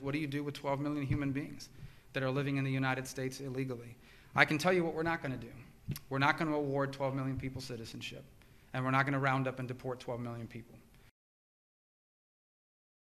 What do you do with 12 million human beings that are living in the United States illegally? I can tell you what we're not going to do. We're not going to award 12 million people citizenship, and we're not going to round up and deport 12 million people.